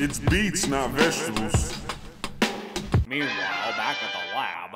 It's beats, not vegetables. Meanwhile, back at the lab.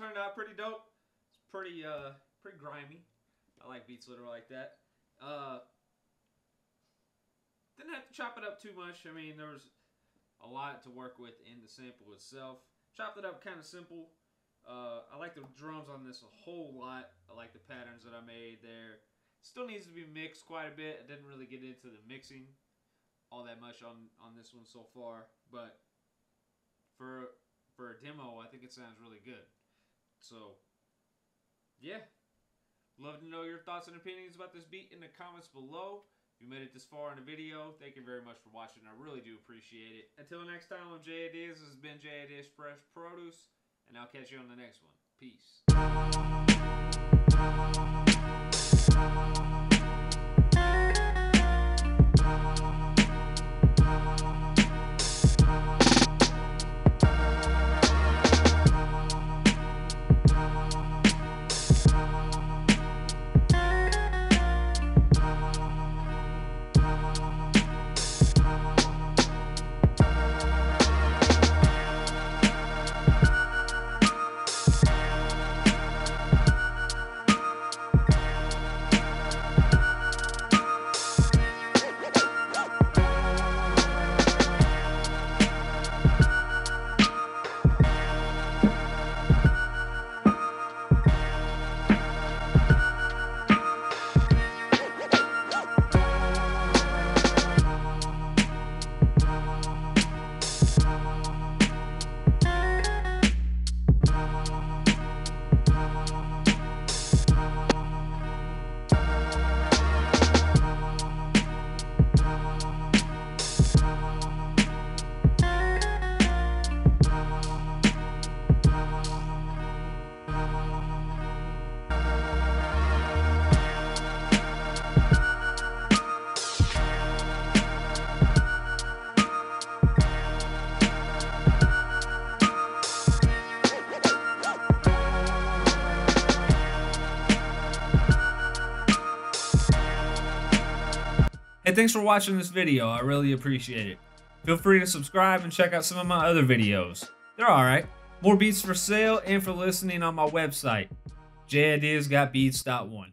Out pretty dope. It's pretty uh pretty grimy. I like beats that are like that. Uh, didn't have to chop it up too much. I mean, there was a lot to work with in the sample itself. Chopped it up kind of simple. Uh, I like the drums on this a whole lot. I like the patterns that I made there. Still needs to be mixed quite a bit. I didn't really get into the mixing all that much on on this one so far, but for for a demo, I think it sounds really good. So, yeah. Love to know your thoughts and opinions about this beat in the comments below. If you made it this far in the video, thank you very much for watching. I really do appreciate it. Until next time, I'm J-Ideas. This has been J-Ideas Fresh Produce, and I'll catch you on the next one. Peace. Hey, thanks for watching this video. I really appreciate it. Feel free to subscribe and check out some of my other videos. They're alright. More beats for sale and for listening on my website, j-ideasgotbeats.one.